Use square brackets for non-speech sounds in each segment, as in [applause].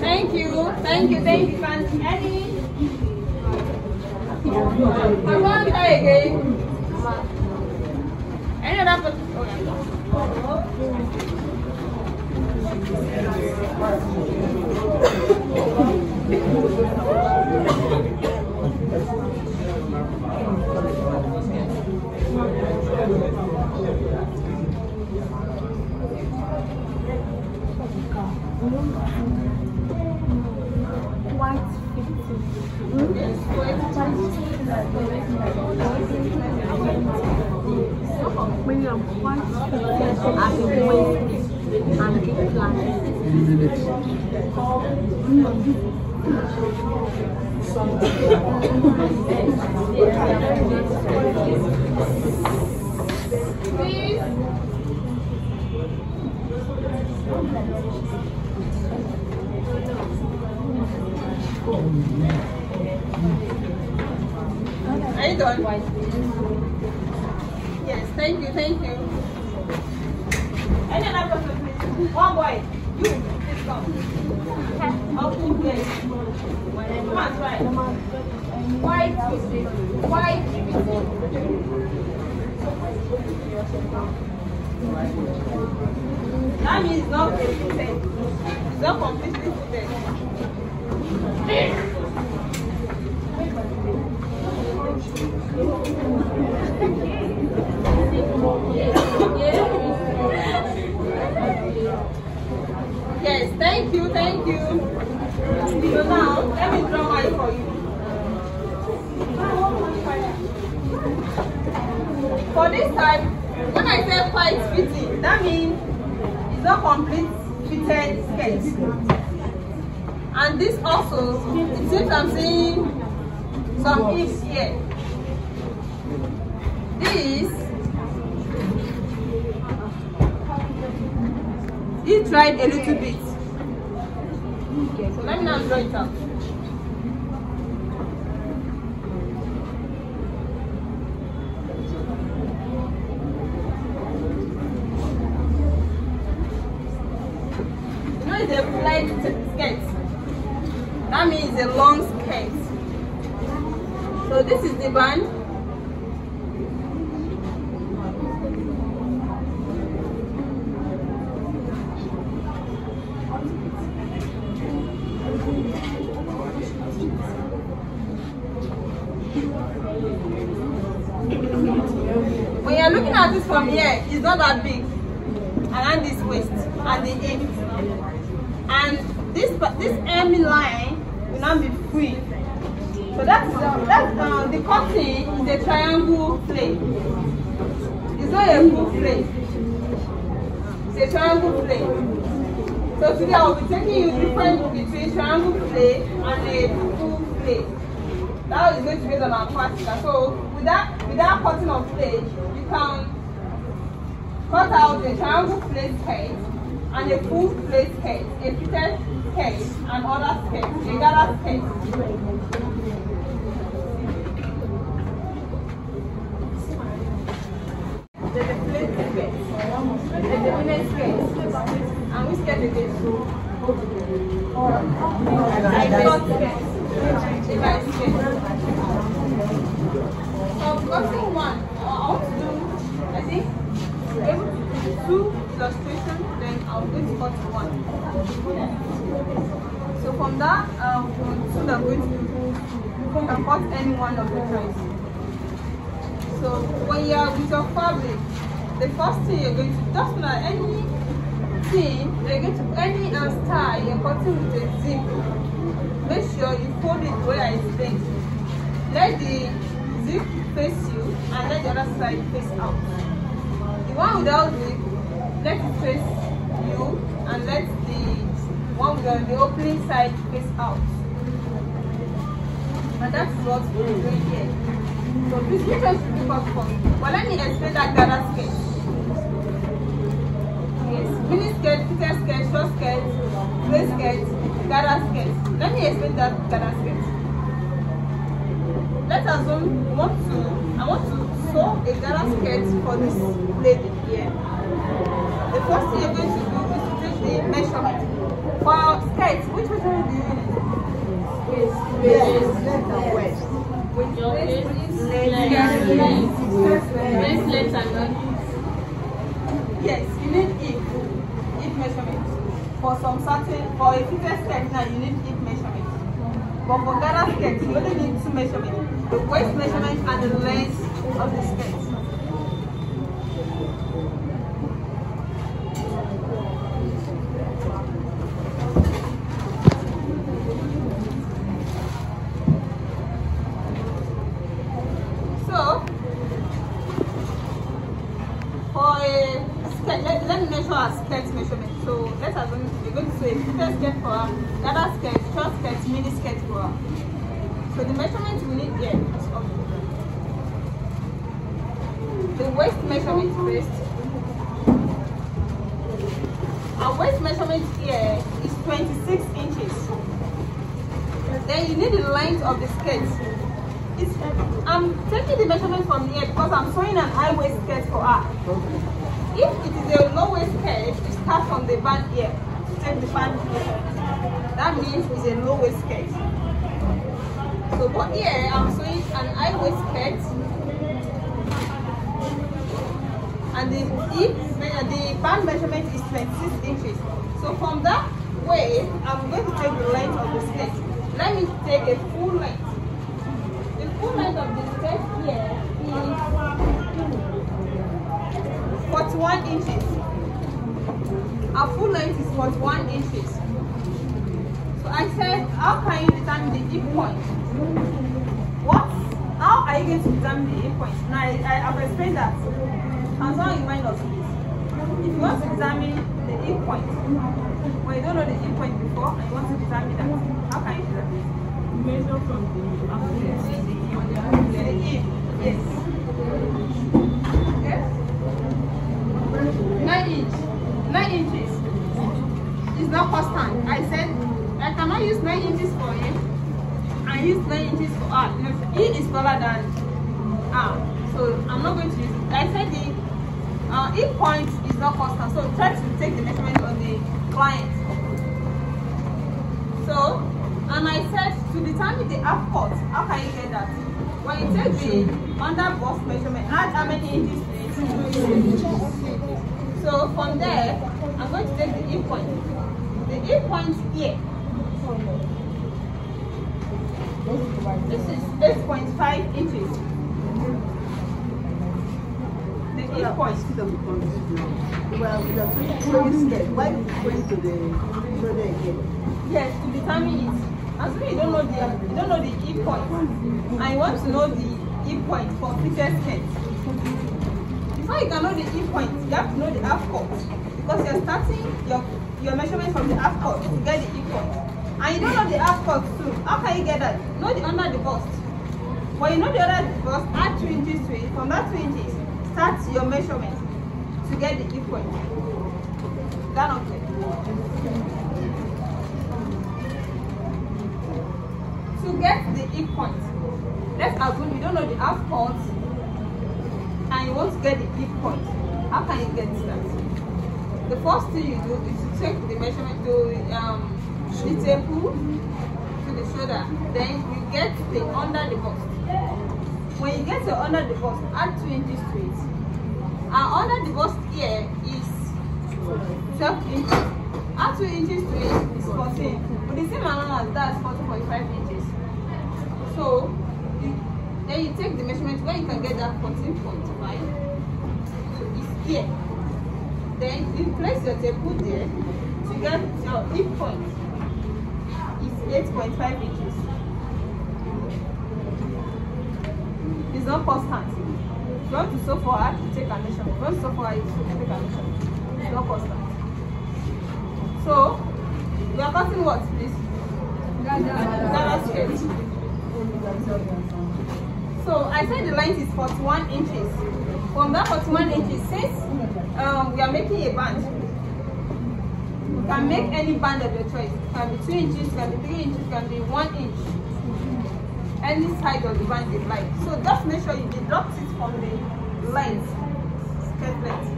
thank you, thank you, Fancy Eddie. Want to try again. Any other person? [laughs] planning. Please. Are you? Yes, thank you, thank you. Any other person, please? One boy, That means not thank you, thank you. So now, let me draw mine for you. For this type, when I say quite fitting, that means it's not complete fitted skirt. And this also, it seems I'm seeing some hips here. This, it tried a little bit. So let me now draw it out. Skirt. That means a long skirt. So this is the band. When you're looking at this from here, it's not that big. Around this waist and the hip. And this pa- this army line will not be free. So that's uh, that's uh, the cutting is a triangle plate. It's not a full plate. It's a triangle plate. So today I will be taking you different between triangle plate and a full plate. That is going to be on our practical. So with that with that cutting of plate, you can cut out a triangle plate skirt and a full plate skirt, a fitted skirt and other skirt, a skirt. There's a plate skirt, there's a women's skirt, and we skirt again. I cut skirt, a white skirt. So I've gotten one. I want to do, I think, able to do two illustrations, then I'll go to cut one. So from that, um, soon I'm going to you can cut any one of the choice. So when you are with your fabric, the first thing you're going to just like any thing, you're going to any style you're cutting with a zip. Make sure you fold it where I explained. Let the zip face you and let the other side face out. The one without zip, let it face you and let the one with the, opening side face out. And that is what we're doing here. So please which one should be first for? Let me explain that gather skirt. Yes, mini skirt, fitted skirt, short skirt, gray skirt, gather skirt. Let me explain that gather skirt. Let's assume you want to, I want to sew a gather skirt for this lady here. The first thing you're going to do is to take the measurement. For our skirts, which measurement do you use? Yes, left and west. With Your waist, waist, with leg, leg, leg. leg. Bracelet and. Yes, you need hip, hip measurement. For some certain, for a fitted skirt now, you need hip measurement. But for gather skirt, you only need two measurements. The waist measurement and the length of the skirt. So, for a skirt, let, let me measure a skirt measurement. So let's assume we're going to say a fitted skirt for her, gather skirt, short skirt, mini skirt for her. So the measurement we need here is of the waist measurement first. Our waist measurement here is 26 inches. Then you need the length of the skirt. It's, I'm taking the measurement from here because I'm sewing an high waist skirt for her. If it is a low waist skirt, you start from the band here. Take the band here. That means it's a low waist skirt. So, but here I'm sewing an high waist skirt. And the hip, me- the band measurement is 26 inches. So from that waist, I'm going to take the length of the skirt. Let me take a full length. The full length of the skirt here is 41 inches. Our full length is 41 inches. So I said, how can you determine the hip point? What? How are you going to determine the hip point? Now, I, I have explained that. And so you mind us please. If you want to determine the hip point, when you don't know the hip point before and you want to determine that, how can you do that? Measure from the. To the hip. Yes. Nine inch. Nine inches. Not constant. I said eh, I cannot use nine inches for him. I use nine inches for her. You know, ah, he is taller than her. So I'm not going to use it. I said the uh, hip point is not constant. So try to take the measurement on the client. So, and I said to determine the half cut, how can you get that? When you take the under bust measurement, add how many inches to it? So from there, I'm going to take the E point. The hip point here. This is 8.5 inches. The hip point. Well, we are trying to scared. Why you going to the shoulder again? Yes, to determine it. As you don't know the you don't know the hip point, you want to know the hip point for fitted skirt. Before you can know the hip point, you have to know the half cut because you're starting your your measurement from the half cut to get the hip point. And you don't know the half cut too. How can you get that? Know the under the bust. When you know the under the bust, add two inches to it. From that two inches, start your measurement to get the hip point. That okay. to get the hip point let's assume you don't know the half cut and you want to get the hip point how can you get that? The first thing you do is to take the measurement to um the table to the shoulder. Then you get the under the bust when you get the under the bust add two inches to it. And under the bust here is 12 inches. Add two inches to it is 14 with the same allowance that's 14.5 inches. So then you take the measurement where you can get that 14.5 so it's here. Then you place your table there to get your hip point. Is 8.5 inches. It's not constant if you want to sew for her you take a measurement. If you want to sew for her you take a measurement. It's not constant so We are cutting what, please? So I said the length is 41 inches. From that 41 inches, um, we are making a band, you can make any band of your choice. It can be 2 inches, it can be 3 inches, it can be 1 inch. Any side of the band you like. So just make sure you deduct it from the length, skirt length.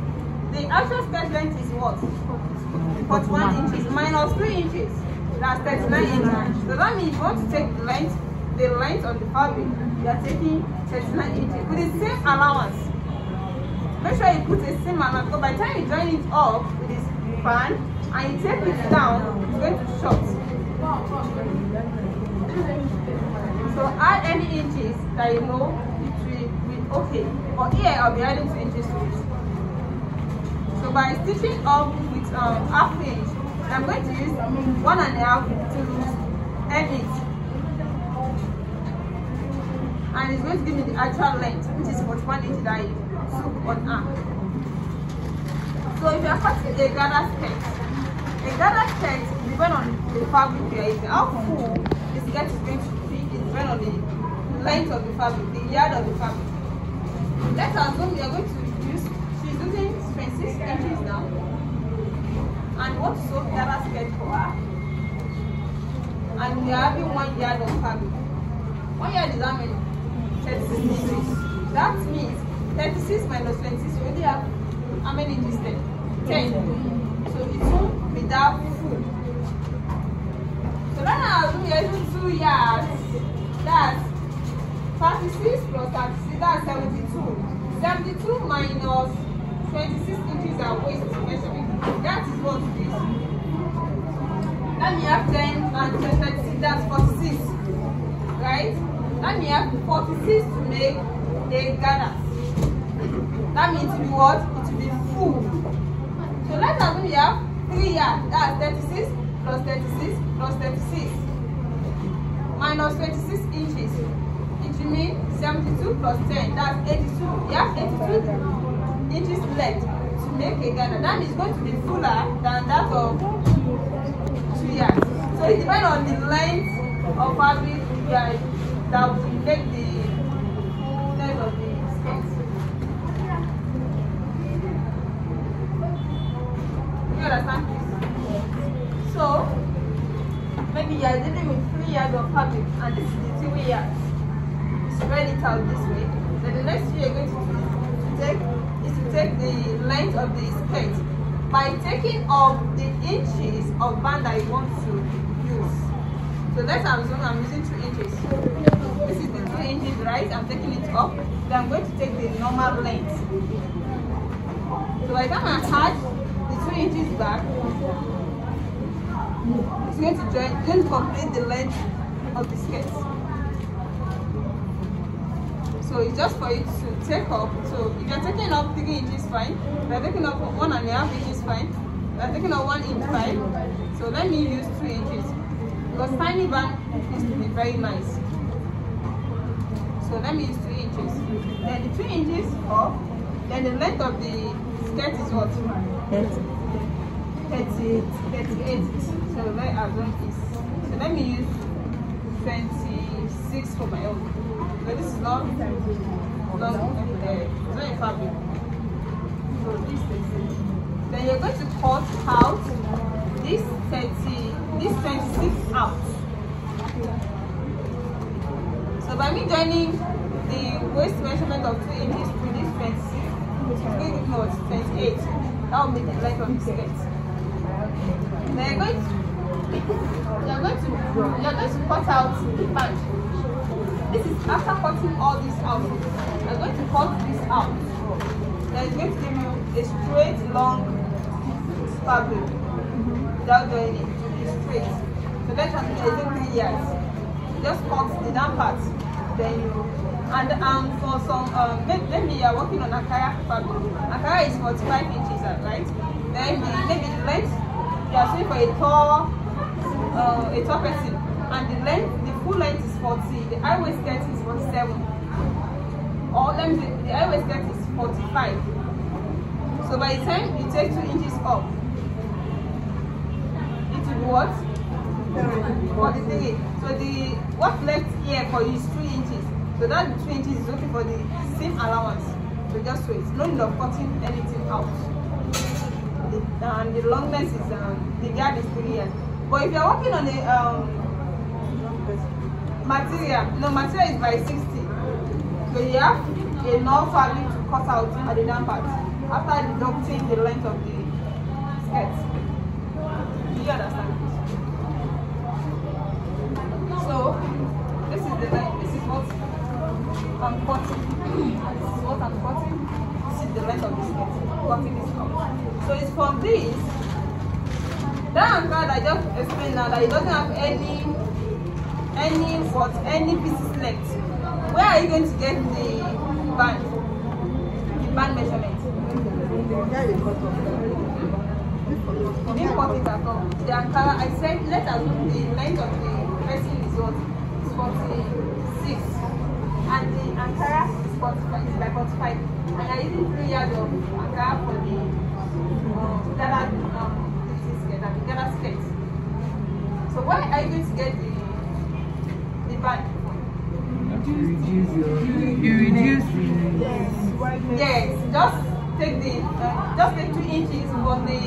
The actual skirt length is what? 41 inches minus 3 inches. That's 39 inches. So that means you want to take the length, the length of the fabric, you are taking 39 inches with the same allowance. Make sure you put a seam allowance because by the time you join it up with this fan and you take it down, it's going to short. So add any inches that you know it will be okay. But here I'll be adding 2 inches to it. So by stitching up with um, half inch, I'm going to use one and a half to end it. And it's going to give me the actual length, which is 41 inches that I took on arm. So if you are cutting a gather skirt, a gather skirt depends on the fabric you are using. How full the skirt is going to be is depend on the length of the fabric, the yard of the fabric. Let's assume you are going to use, she's using 26 inches now. And what so gather skirt for her? And we are having one yard of fabric. One yard is how many? 36 inches. That means 36 minus 26, you only have how many inches then? 10. So it's won't be that full. So then I assume you're using two yards. That's 36 plus 36, that's 72. 72 minus 26 inches are waist. That is what it is. Then you have 10 and 36, that's 46. Right? Then you have 46 to make a gather. That means it will be what? It will be full. So let's you have 3 yards. That's 36 plus 36 plus 36 minus 26 inches. It will mean 72 plus 10. That's 82. You have 82 inches left to make a gather. That is going to be fuller than that of 2 yards. So it depends on the length of fabric that will make the fullness of the skirt. You understand? So, maybe you are dealing with 3 yards of fabric and this is the 3 yards. Spread it out this way. Then the next thing you're going to, take is to take the length of the skirt by taking off the inches of band that you want to use. So let's assume I'm using 2 inches. This is the 2 inches, right? I'm taking it off. Then I'm going to take the normal length. So by the time I add the 2 inches back, it's going to join, going to complete the length of the skirt. So it's just for you to take up. So if you're taking up 3 inches, fine. If you're taking up 1 and a inches, fine. If you're taking up 1 inch, fine. So let me use 2 inches. Because tiny band needs to be very nice. So let me use 2 inches. Then the 2 inches up. Then the length of the skirt is what? 30, 38. So let assume is. So let me use 26 for my own. So this is not long, uh, it's not a. So this is Then you're going to cut out this 30, this 26 out. So by me joining the waist measurement of 2 inches to this 26, it's going to it's 28. That will make the length of the skirt. Then you're going to you're going to you're going to cut out the band. This is after cutting all this out. You're going to cut this out. Then it's going to give you a straight, long fabric without doing it. To be straight. So let's say it's three years. Just cut the down part. Then you and um for some um maybe, you are working on Ankara fabric. Ankara is 45 inches, right? Then the, maybe the length you are saying for a tall uh, a tall person and the length the full length is 40 the high waist skirt is 47 or let me say the high waist skirt is 45 so by the time you take two inches up it will be what? 43. So the what's left here for you is 2 inches. So that 2 inches is okay for the seam allowance. So just wait. No need of cutting anything out. The, and the longness is um, the gap is 3 years. But if you're working on a um, material, no material is by 60. So you have enough fabric to cut out at the down part after deducting the length of the skirt. Do you understand? So this is the length. This is what I'm cutting. This is what I'm cutting. This is the length of the skirt. Cutting this out. So it's from this. That that I just explained now that it doesn't have any any what any pieces left. Where are you going to get the band? The band measurement. Didn't cut it at all. The ankara I said let us the length of the dressing is what is 46 and the ankara is 45 is by 45 and I'm using three yards of ankara for the um, Ghana um this skirt, I mean Ghana skirt. So why are you going to get the the band? You reduce your, you reduce the, Yes, just take the uh, just take two inches from the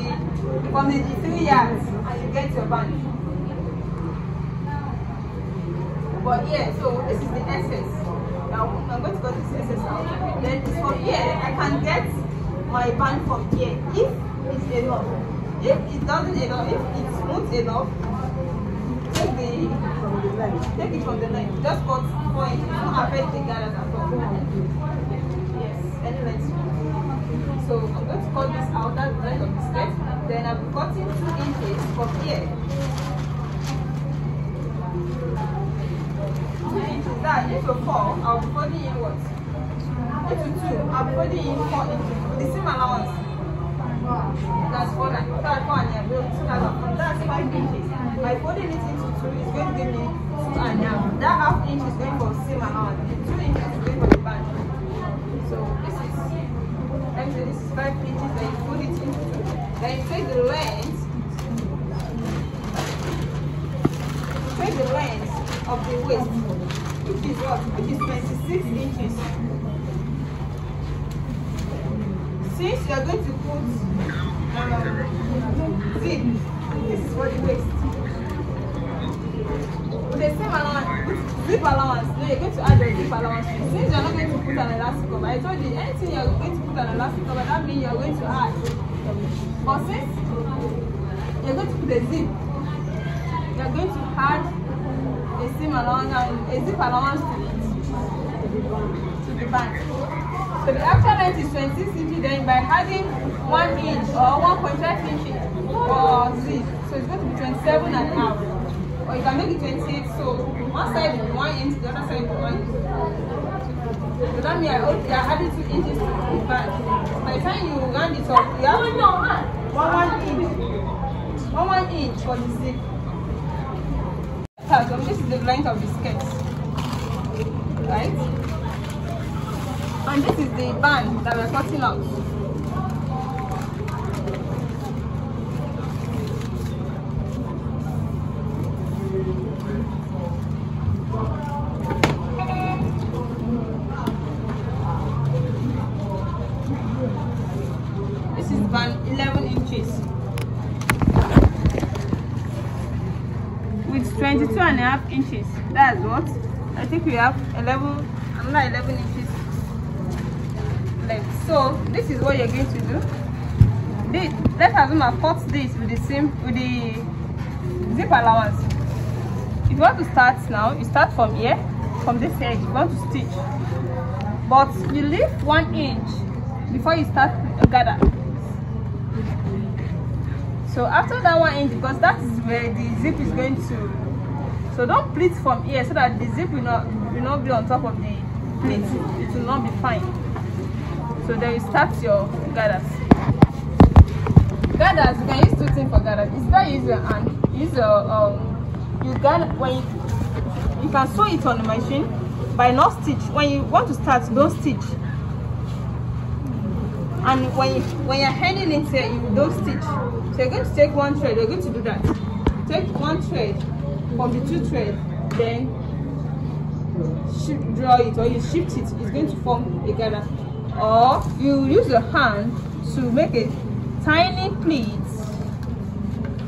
from the three yards and you get your band. But yeah, so this is the excess. Now I'm going to cut this excess out. Then from here I can get my band from here if it's enough. If it doesn't enough, if it's smooth enough, take the take it from the length. Just cut four inches. Don't affect the gathers at all. Yes, any length. So I'm going to cut this out, that's the length of the skirt. Then I'm cutting two inches from here. Two inches, that into four, I'll be folding in what? Into two, I'll be folding in four inches. The same allowance. That's four, that's four and a half. And half. That's five inches. By folding it into two, it's going to give me two. That half inch is going for same allowance. The two inches is going for the band. So this is actually this is five inches. Then you put it two. Then you take the length. Take the length of the waist, which is what? Which is 26 inches. Since you are going to put um, zip, this is for the waist. With the same allowance, with allowance, no, you're going to add your zip allowance. Since you're not going to put an elastic cover, I told you anything you're going to put an elastic cover, that means you're going to add. But since you're going to put a zip, you're going to add a seam allowance and a zip allowance to it, to the band. So the actual length is 26 inches, then by adding 1 inch or 1.5 inches for zip, so it's going to be 27 and a half. Or you can make it 28, so one side will be 1 inch, the other side will be 1 inch. So that means you're you're adding 2 inches to the band. By the time you round it up, you have 1 1 inch. 1 1 inch for the zip. So this is the length of the skirt. Right? And this is the band that we're cutting out. That's what? I think we have 11, another 11 inches left. So this is what you're going to do. This, let's assume I cut this with the same with the zip allowance. If you want to start now, you start from here, from this edge. You want to stitch, but you leave one inch before you start gather. So after that one inch, because that is where the zip is going to. So don't pleat from here so that the zip will not will not be on top of the pleat. It will not be fine. So then you start your gathers. Gathers, you can use two things for gathers. It's use your hand. Use your um you gather when you, you can sew it on the machine by not stitch. When you want to start, don't stitch. And when you when you're handing it here, you don't stitch. So you're going to take one thread, you're going to do that. take one thread from the two thread then draw it or you shift it it's going to form a gather. Or you use your hand to make a tiny pleat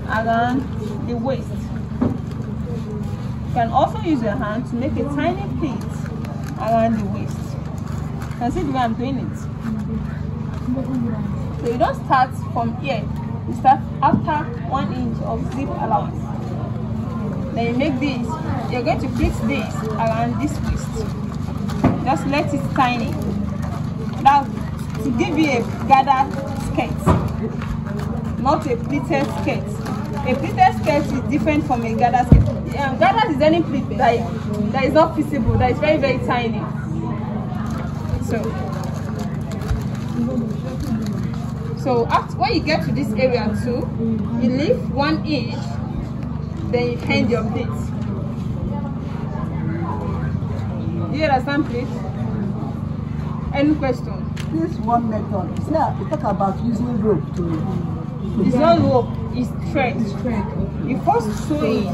around the waist. You can also use your hand to make a tiny pleat around the waist. You can see the way i'm doing it. So you don't start from here. You start after one inch of zip allowance then you make this. You're going to pleat this around this waist just let it tiny. Now to give you a gather skirt not a pleated skirt. A pleated skirt is different from a gather skirt. Um, gather is any pleat that is, that is not visible that is very very tiny. So so after when you get to this area too you leave one inch then you hand your pleat do you understand please? Any question? This one method. It's not, you talk about using rope to. it's not rope it's thread. Thread. you first sew it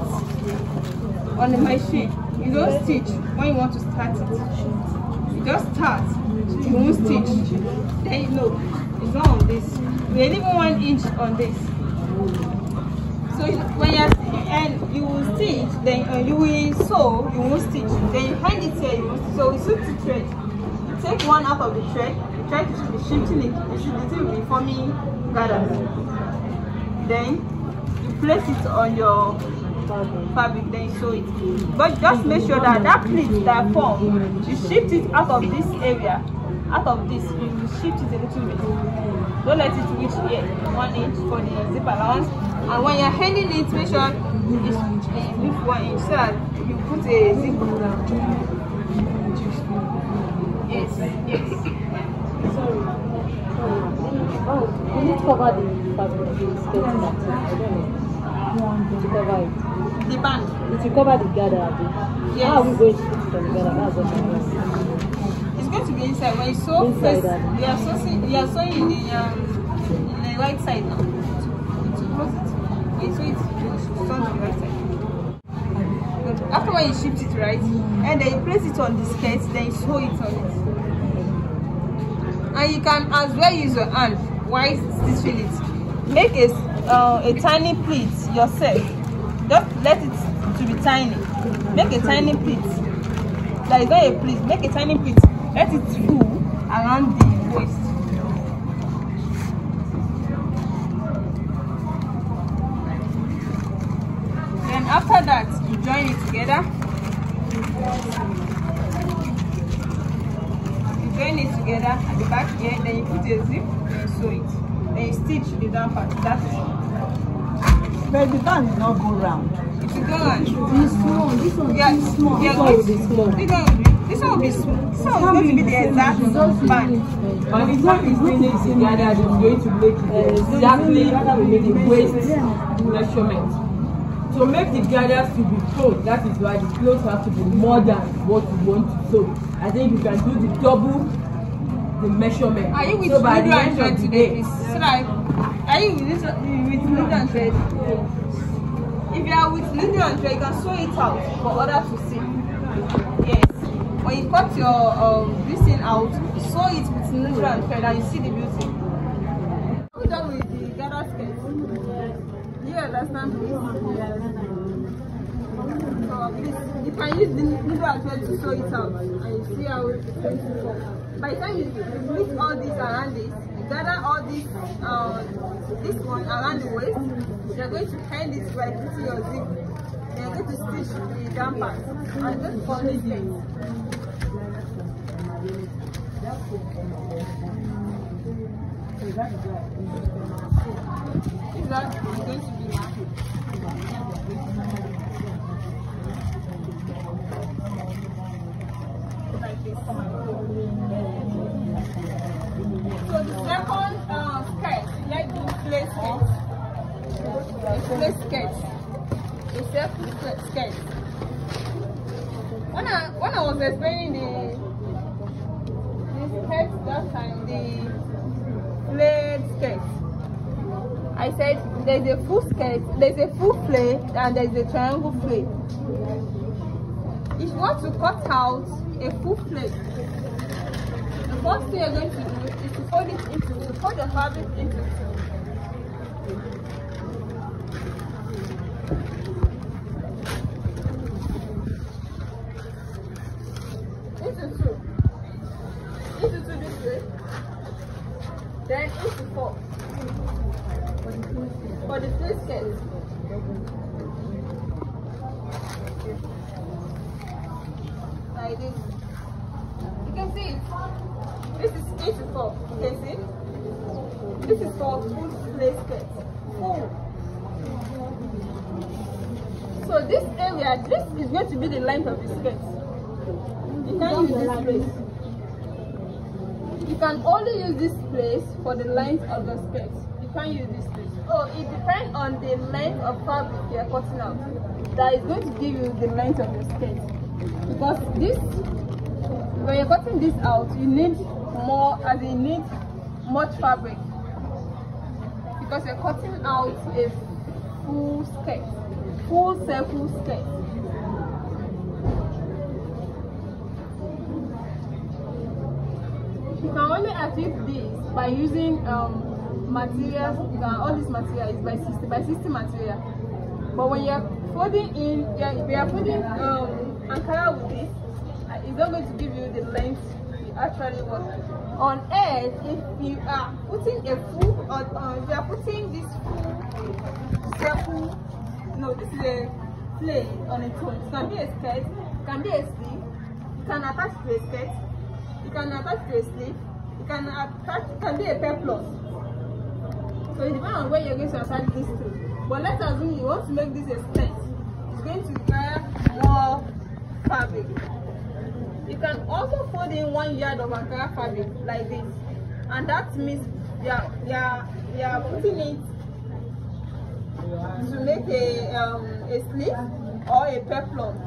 on the machine. You don't stitch when you want to start it. You just start you won't stitch. Then you know it's not on this. We're leaving one inch on this so you- when you're and you will stitch then uh, you will sew you won't stitch. Then you hand it here you won't so you sew two thread you take one out of the thread you try to be shifting it you should will be forming gathers then you place it on your fabric then you sew it. But just make sure that that pleat that form you shift it out of this area out of this you shift it a little bit. Don't let it reach here. One inch for the zip allowance and when you're handing it make sure you leave one inch so that you put a zip yes yes sorry Oh, you need to cover the fabric, the skirt I don't know. To cover it. the band It will cover the gather, Abi. Yes. How are we going to put it on the gather? That's what I'm asking. it's going to be inside when you sew Inside, first you are sewing you are sewing in the um in the right side now it you sew it you sew on the after when you shift it right? And then you place it on the skirt then you sew it on it. And you can as well use your hand. While stitching it make a uh, a tiny pleat yourself. Just let it to be tiny. Make a tiny pleat. Is not a pleat. Make a tiny pleat. Let it full around the after that you join it together. You join it together at the back here then you put a zip then you sew it. Then you stitch the down part that is all But the band will not go round. it will go on This one, this one yeah is small. yeah. This one will be small. this one will be this one will be small. This one is going to be the exact band. By the time it's finished together, it's going to make it exactly the waist measurement. To make the gathers to be close, that is why the clothes have to be more than what you want to sew. I think you can do the double the measurement. Are you with so by the end thread of the day? So that are you with, with needle and thread? If you are with needle and thread, you can sew it out for others to see. Yes. When you cut your um, this thing out, sew it with needle and thread, and you see the understand, please? So please, you can use the needle and thread to sew it out, and you see how it's going to form. By the time you mix all this around this, you gather all this, uh, this one around the waist, you're going to hand it right putting your zip. You're going to stitch the down and just form this length. Is that is going to be like. So the second um, like the play play. When I when I was explaining the the skirt that time, the skirt, I said there's a full skirt, there's a full flay, and there's a triangle flay. If you want to cut out a full flay, the first thing you're going to do is to fold it into, to fold the fabric into two. Into two. Into two this way. Then into four. For the full skirt. Like this. You can see it. This is eight to four. You can see? This is for full play skirt. Full. So this area, this is going to be the length of the skirt. You can use this place. You can only use this place for the length of the skirt. You can't use this place. Oh, it depends on the length of fabric you are cutting out. That is going to give you the length of the skirt. Because this, when you're cutting this out, you need more, as you need much fabric. Because you're cutting out a full skirt, full circle skirt. You can only achieve this by using um, can, all this material is by 60, by 60 material. But when you're folding in, yeah, if you're folding um, Ankara with this, uh, it's not going to give you the length you actually want. On edge, if you are putting a full, or uh, if you are putting this full circle, no, this is a play on its own. It can be a skirt, it can be a sleeve, you can attach to a skirt, you can attach to a sleeve, you can attach, it can be a peplum. So it depends on where you're going to attach this to. But let's assume you want to make this a skirt. It's going to require more fabric. You can also fold in one yard of Ankara fabric like this. And that means you are, you are, are putting it to make a, um, a sleeve or a peplum.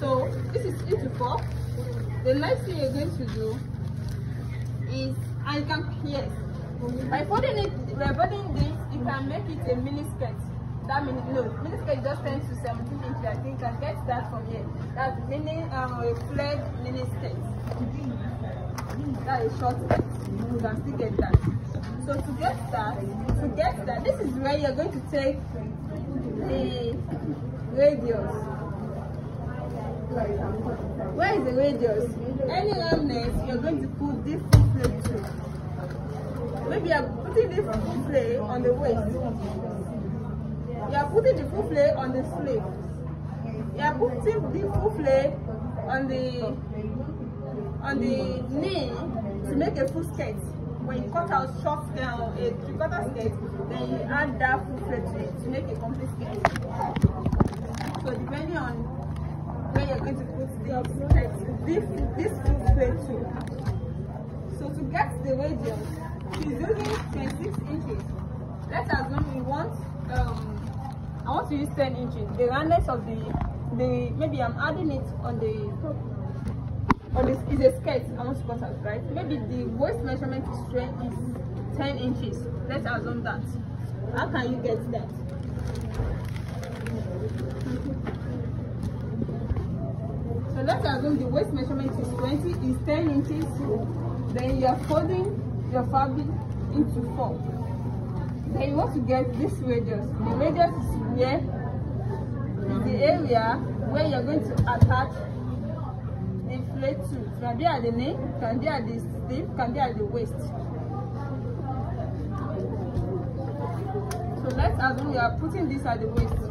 So this is it to four. The next thing you're going to do is I can yes. By folding it, by folding this, you can make it a mini skirt. That means, no, mini skirt just 10 to 17 inches. I think can get that from here. That's mini um a flared mini skirt. That is short. You can still get that. So to get that, to get that, this is where you're going to take the radius. Where is the radius? Any roundness, you're going to put this full too. Maybe you're putting this full on the waist. You're putting the full on the sleeve. You're putting the full on the on the knee to make a full skirt. When you cut out short down a three quarter skirt, then you add that full to it to make a complete skirt. So depending on where you're going to put this this this full plate too. So to get the radius, she's using 26 inches. Let's assume we want um I want to use 10 inches. The roundness of the the maybe I'm adding it on the on this is a skirt I want to cut out, right? Maybe the waist measurement is 10 inches. Let's assume that. How can you get that? So let's assume the waist measurement is 20, is 10 inches. Then you are folding your fabric into four. Then you want to get this radius. The radius is where is the area where you're going to attach the plate to. Can be at the neck, can be at the sleeve, can be at the waist. So let's assume we are putting this at the waist.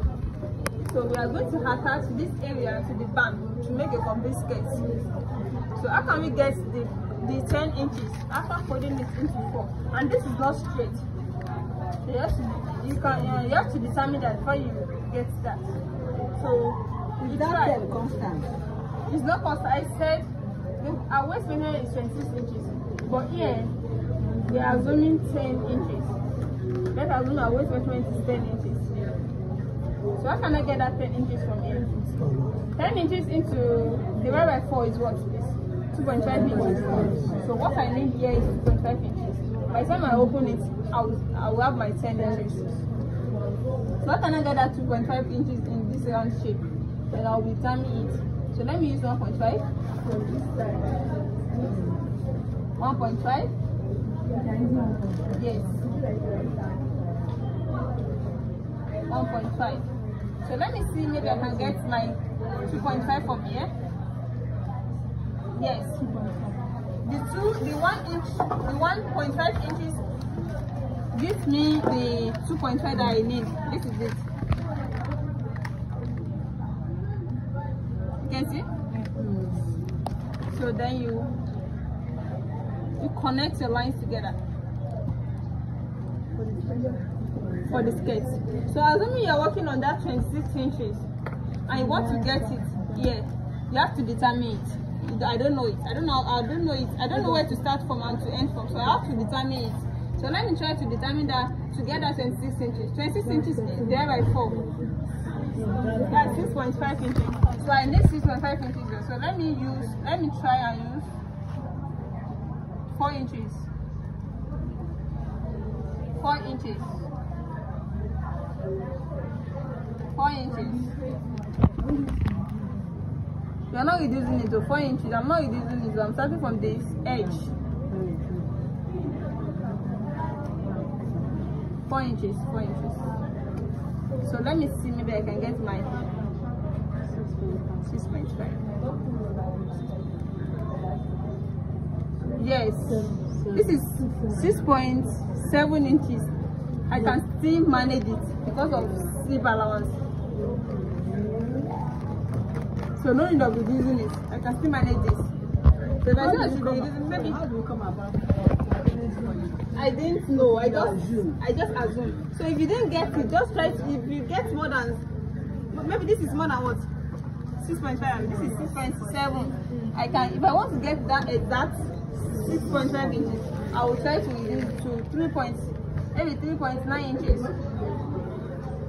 So we are going to attach this area to the band to make a complete skirt. So how can we get the, the 10 inches after folding it into four? And this is not straight. So you have to, you can, uh, you have to determine that before you get that. So Is that try. constant? It's not constant. I said our waist measurement is 26 inches. But here, we are assuming 10 inches. Let's assume our waist measurement is 10 inches. So how can I get that 10 inches from here? 10 inches into the divided by 4 is what? Is 2.5 inches. So what I need here is 2.5 inches. By the time I open it, I will, I will have my 10 inches. So how can I get that 2.5 inches in this round shape? Then I'll be timing it. So let me use 1.5. 1.5. Yes. 1.5. So let me see maybe I can get my 2.5 from here. Yes. The two, the one inch, the 1.5 inches gives me the 2.5 that I need. This is it. You can see? So then you you connect your lines together for the skirt. So assuming you're working on that 26 inches and you want to get it yeah you have to determine it. I don't know it. I don't know. I don't know it. I don't know where to start from and to end from. So I have to determine it. So let me try to determine that to get that 26 inches. 26 inches is there by 4. That's 6.5 inches. So I need 6.5 inches. So let me use, let me try and use 4 inches. 4 inches. 4 inches. You are not reducing it to 4 inches. I'm not reducing it. I'm starting from this edge. 4 inches. 4 inches. So let me see. Maybe I can get my 6.5. Yes. This is 6.7 inches. I can still manage it because of sleep allowance. So no need of reducing it. I can still manage this. So if I say I should be reducing, maybe How do you come about? I didn't know. I just assume. I just assumed. So if you didn't get it, just try to. If you get more than, maybe this is more than what? Six point five. This is six point seven. I can. If I want to get that exact six point five inches, I will try to reduce it to three point, maybe three point nine inches.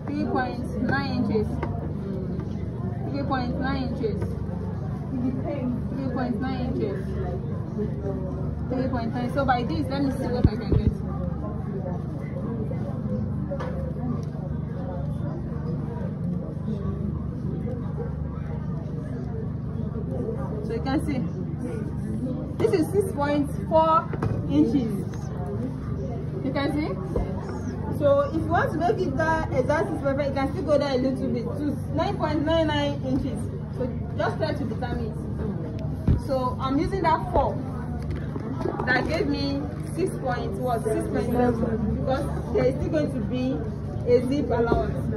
Three point nine inches. Three point nine inches. Three point nine inches. 3.9 so by this let me see what i can get so you can see this is 6.4 inches you can see? So if you want to make it that exact 6.5 you can still go there a little bit. To 9.99 inches. So just try to determine it. So i'm using that 4 that gave me six point what? Six point seven. Because there is still going to be a zip allowance.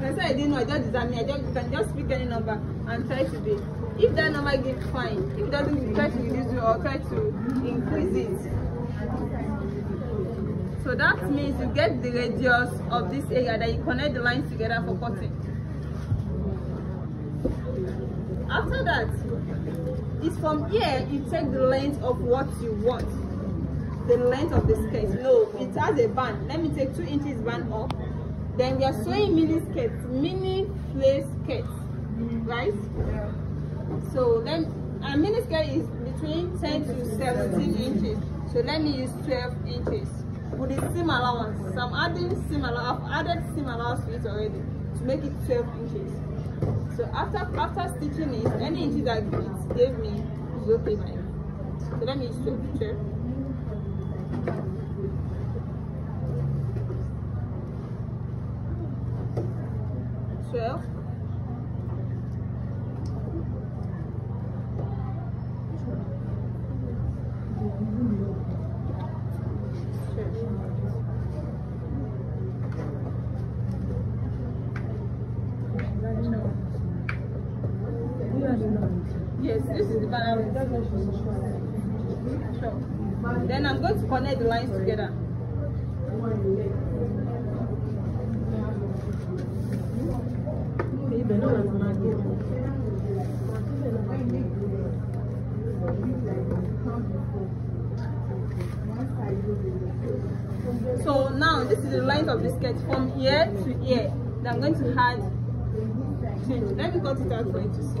I said I didn't know, I just determine, I just can just pick any number and try to be. If that number gives fine, if it doesn't try to reduce it or try to increase it. So that means you get the radius of this area that you connect the lines together for cutting. After that, it's from here you take the length of what you want. The length of the skirt. No it has a band. Let me take two inches band off. then we are sewing mini skirt mini flare skirt right? So then a mini skirt is between 10 to 17 inches. So let me use 12 inches with the seam allowance so i'm adding seam allowance i've added seam allowance to it already to make it 12 inches. So after after stitching it any inches that it gave me is okay me so let me use 12 12 12 Yes, this is the balance. Sure. Then I'm going to connect the lines together. So now this is the length of the skirt from here to here. Then I'm going to add Change. Let me cut it out for you to see.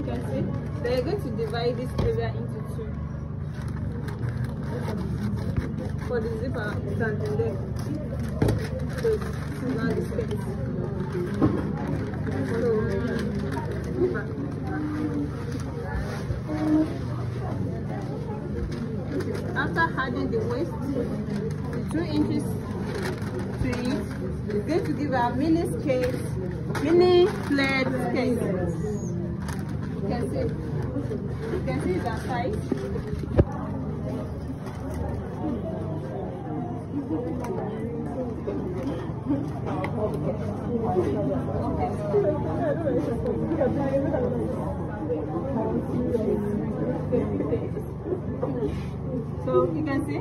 You can see they're going to divide this area into two. For the zipper, it's at the leg. So this is now the space. So zipper. After adding the waist, the two inches to it, it's going to give a mini skirt, mini You can see, you can see the size. So you can see.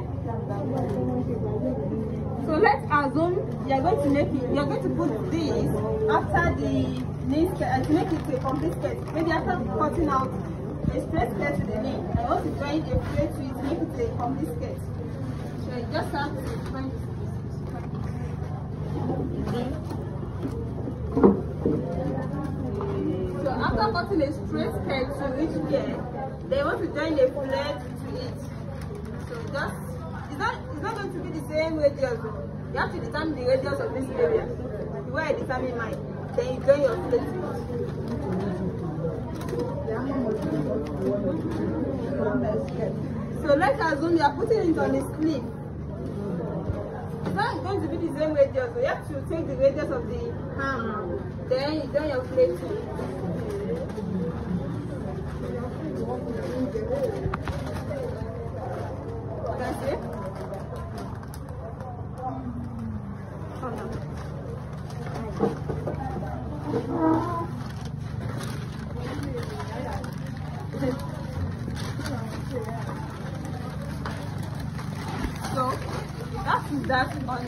So let's assume you're going to make it, you're going to put this after the skirt and make it a complete skirt. Maybe after cutting out a straight skirt to the knee, I want to join a flare to it make it a complete skirt. So you just have to join So after cutting a straight skirt to each here, they want to join a flare to it. So just it's not it's going to be the same radius. You have to determine the radius of this area. Way I determine mine, then you join your. So let's assume you are putting it on a sleeve. It's going to be the same radius. So you have to take the radius of the arm. Then you join your plate. So that is that on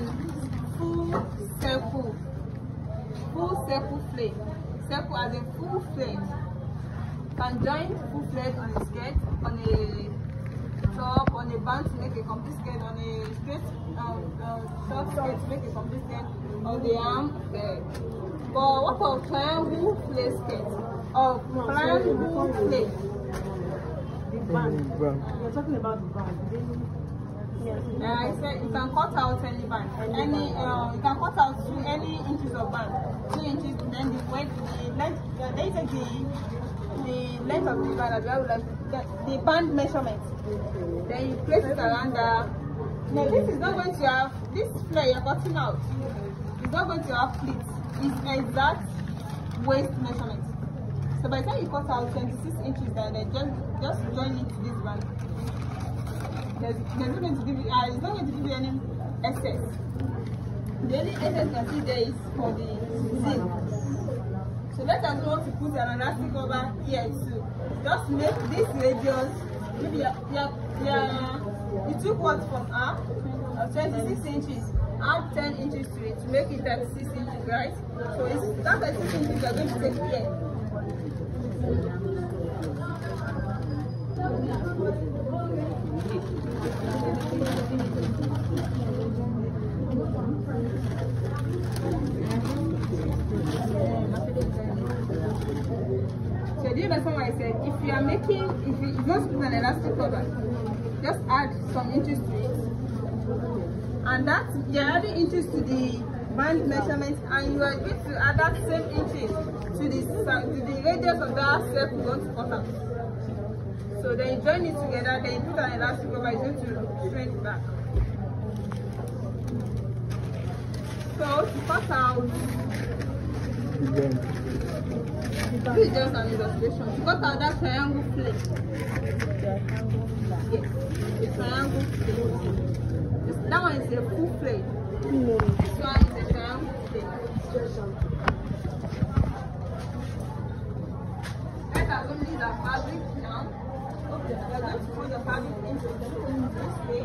full circle, full circle flame. Circle as in full flame. Can join full flame on a skirt, on a top, on a band to make a complete skirt, on a straight um, um, short skirt to make a complete skirt, on the arm. Uh, but what of triangle flare skirt? Or triangle flare? You're talking about the band. Uh, I said you can cut out any band, any uh, you can cut out two any inches of band, two inches. Then the weight, the length, then you the the length of the band as well, like the, the band measurement. Then you place it around the. Now this is not going to have this flare you're cutting out. It's not going to have pleats. It's exact waist measurement. So by the time you cut out 26 inches, then uh, just just join it to this one. There's, there's not going to give you, uh, it's not going to give you any excess. The only excess you can see there is for the zip. So let us want to put an elastic over here too. Just make this radius, maybe you're, you're, you took what from her, uh, 26 inches, add 10 inches to it to make it 36 inches, right? So it's that 36 inches you're going to take here. So do you understand what I said? If you are making, if you, you put an elastic cover, just add some inches to it. And that, you're adding inches to the band measurement and you are going to add that same inches to the, to the radius of that circle you want to cut out. So then you join it together, then you put an elastic cover, it's going to straight back. So to cut out This is just an illustration. To cut out that triangle flake. Yes, the triangle flake. That one is the full plate. This one is the triangle plate. Let us only the fabric now. Okay, we are the fabric into this way.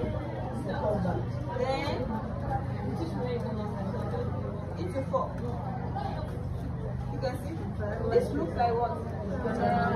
So, then, into four. You can see, this looks like what?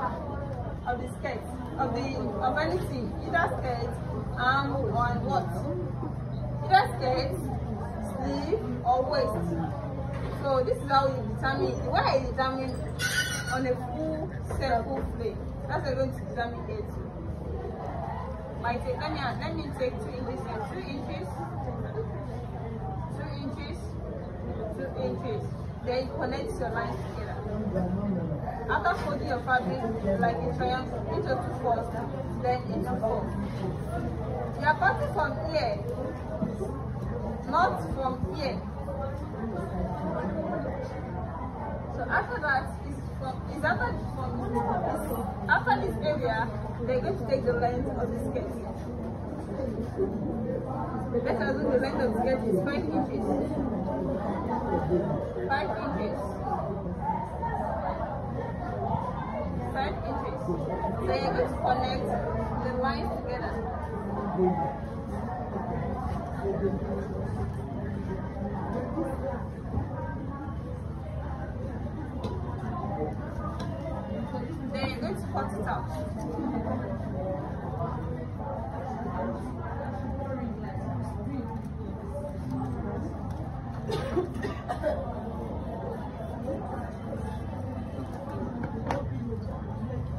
of the skirt, of the of anything, either skirt, arm or what? Either skirt, sleeve or waist. So this is how you determine the way I determine on a full circle plate. That's how going to determine it. Might take let me let me take two inches and two inches, two inches, two inches. Then you connect your lines together. After folding your fabric like a triangle into two folds, then into four. You are cutting from here, not from here. So after that, is from is after from is after this area, they're going to take the length of the skirt. Let's assume the length of the skirt is five inches. Five inches. Inches. So you're going to connect the lines together. Then you're going to cut it out.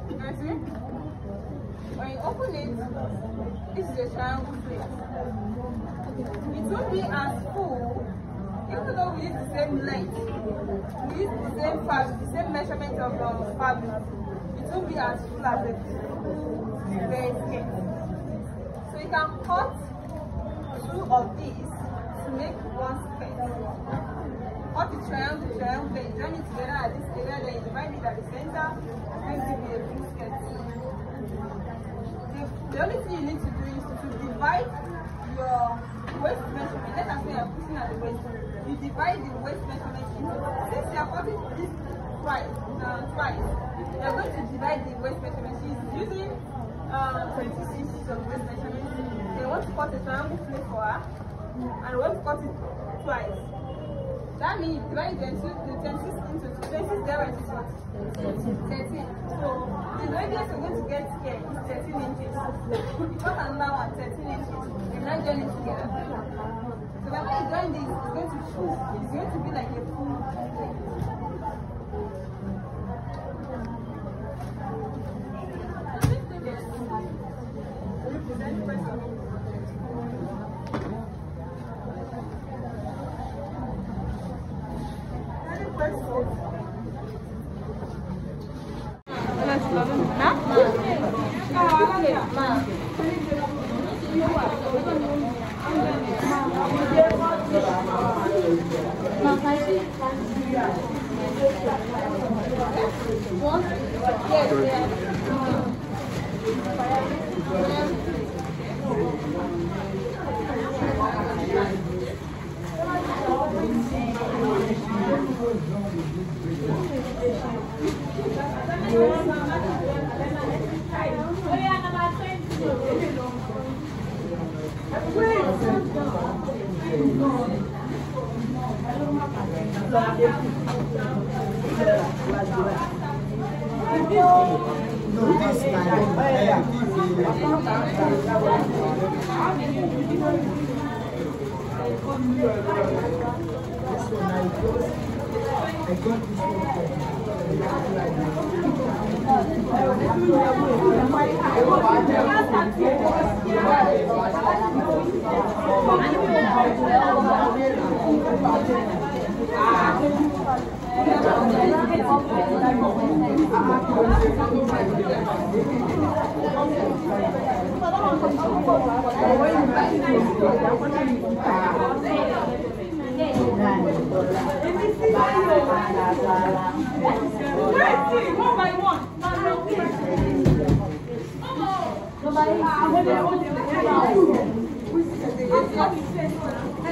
You guys see? When you open it, this is a triangle plate. It won't be as full, even though we use the same length, we use the same fabric, the same measurement of um, fabric. It won't be as full as the bare skirt. So you can cut two of these to make one skirt. Cut the triangle, triangle, then join it together at this area, then you divide it at the center, and give you a full skirt. The, the only thing you need to do is to divide your waist measurement. Let us say you're putting at the waist. You divide the waist measurement into since you are cutting this twice, uh, twice, you're going to divide the waist measurement. She's using uh, 26 inches of waist measurement. You want to cut a triangle plate for her, and you want to cut it twice. That means you divide the 26 into 26 there is what? 13. So the radius you're going to get here is 13 inches. You cut another one, 13 inches. You now join it together. When join this, it's going to. It's going to be like a full plate. Yes. Is there any question? Any questions? No, this I got this one. Thank one by